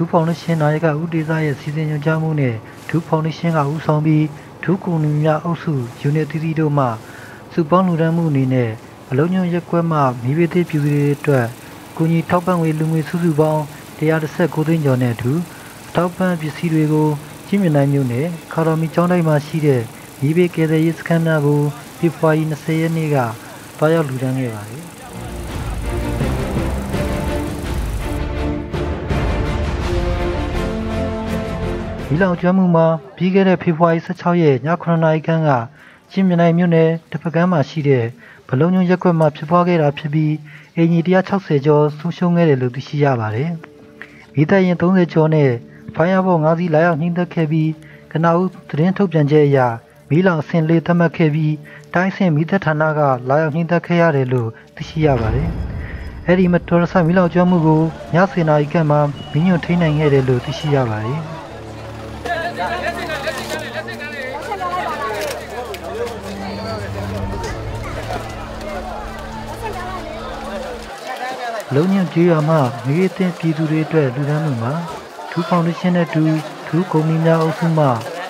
ဒူဖောင်ဒေးရှင်းနာယကဦးဒေသရဲ့စီစဉ်ညွှန်ကြားမှုနဲ့ဒူဖောင်ဒေးရှင်းကဦးဆောင်ပြီးဒူကုံလူများအုပ်စုယူနစ်သီးသီးတို့မှစုပေါင်းလူဒန်းမှုအနေနဲ့အလုံးညွန့်ရက်ကွက်မှမိဘသေးပြည်သူတွေအတွက်ကူညီထောက်ပံ့ငွေလူငွေစုစုပေါင်း139သိန်းကျော်နဲ့အတူထောက်ပံ့ပစ္စည်းတွေကိုကြီးမြင့်နိုင်မြို့နယ်ခါတော်မီကျောင်းတိုင်းမှာရှိတဲ့မိဘကယ်ဆယ်ရေးစခန်းများကိုဖေဖော်ဝါရီ20ရက်နေ့ကတွားရောက်လူဒန်းခဲ့ပါတယ် ဒီလောင်ကျွမ်းမှုမှာပြီးခဲ့တဲ့ဖေဖော်ဝါရီ16ရက်ည9နာရီခန့်ကချင်းမြနိုင်မြို့နယ်တစ်ဖက်ကမ်းမှာရှိတဲ့ဘလုံညုံရက်ကွက်မှာဖြစ်ပွားခဲ့တာဖြစ်ပြီးအင်ဂျီ160ကျော်ဆုံးရှုံးခဲ့တယ်လို့သိရှိရပါတယ်။မိသားရင်30ကျော်နဲ့ဖိုင်ယာဘော်5စီးလာရောက်နှိမ့်သက်ခဲ့ပြီးကနအူသတင်းထုတ်ပြန်ချက်အရမီးလောင်အဆင့်လေးသတ်မှတ်ခဲ့ပြီးတိုင်းဆင်မိသက်ဌာနကလာရောက်နှိမ့်သက်ခဲ့ရတယ်လို့သိရှိရပါတယ်။အဲ့ဒီမတော်တဆမီးလောင်ကျွမ်းမှုကိုညစေနာရီကမှမင်းညွတ်ထိန်းနိုင်ခဲ့တယ်လို့သိရှိရပါတယ်။ လုံးညံကြေးရွာမှငရေတင်ပြည်သူတွေအတွက်လူဒန်းမှုမှာထူးဖောင်ဒေးရှင်းနဲ့တူထူးကုမ္ပဏီများအုပ်စုမှ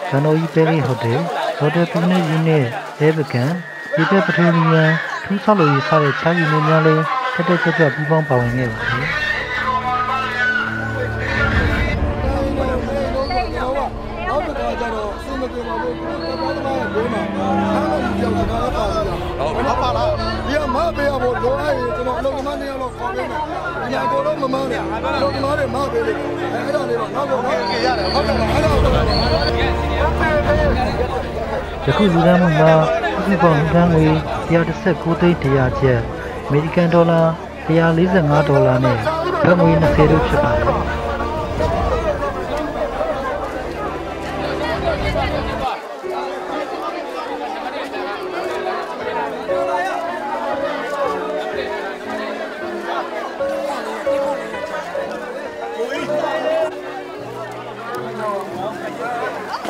ဇန်တော်ကြီးပဲလေးဟိုတယ်ဟိုတယ်ပူနေယူနစ်အဲဘကန်ဒီပက်ပထရီယန်ထူးဆောက်လို့ရထားတဲ့ခြားယူနေများလည်းတက်တက်ကြွကြွပူးပေါင်းပါဝင်ခဲ့ပါတယ် က်တစ်ခါကျတော့အစမပြေပါဘူး။ဘာသမားရဲ့ဒုနာအားလုံးကြောက်တာလည်းပါဘူး။ဟုတ်ပါပါလား။ဒီကမပေးရဖို့လိုအပ်ရင်ကျွန်တော်အလုပ်သမားနေရာတော့ခေါ်ပေးမယ်။ဒီညာကိုတော့မမနဲ့အလုပ်သမားတွေမပေးလိမ့်မယ်။အဲ့ဒါလေးတော့နောက်တော့ဟုတ်ကဲ့ရတယ်ဟုတ်ကဲ့အဲ့ဒါတော့ယခုလူဒန်းမှုမှာဥပဒေလူဒန်းငွေ119သိန်း100ကျပ်အမေရိကန်ဒေါ်လာ145ဒေါ်လာနဲ့ဘတ်ငွေ20တို့ဖြစ်ပါတယ်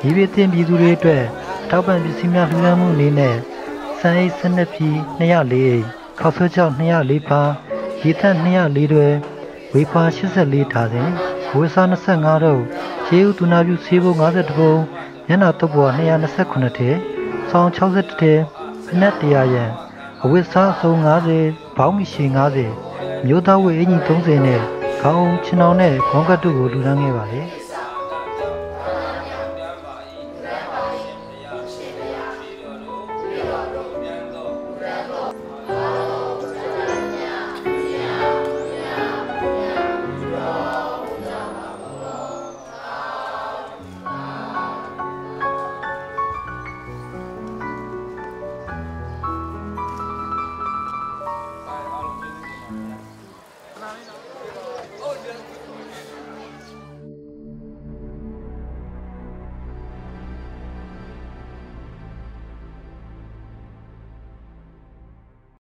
ဒီပြည်တင်ပြည်သူတွေအတွက်ထောက်ပံ့ပစ္စည်းများလှူဒါန်းမှုအနေနဲ့စံအိတ်12ပြည်204အိတ်ခောက်ဆွဲကြောက်204ပါရေထက်204တွဲဝေဖာ84ထားစဉ်ဝေစာ25တော့ရေဦးတူနာပြုဆေးဘုံ52ဘုံညနာတုပ်ပေါ်228ထဲဆောင်း61ထဲဖနက်100ရန်အဝတ်စားအစုံ90ဘောင်းမီရှည်90မျိုးသားဝေအင်ကြီး30နဲ့ ခေါင်းချင်အောင်နဲ့ခေါင်းကတ်တို့ကိုလူဒန်းခဲ့ပါတယ်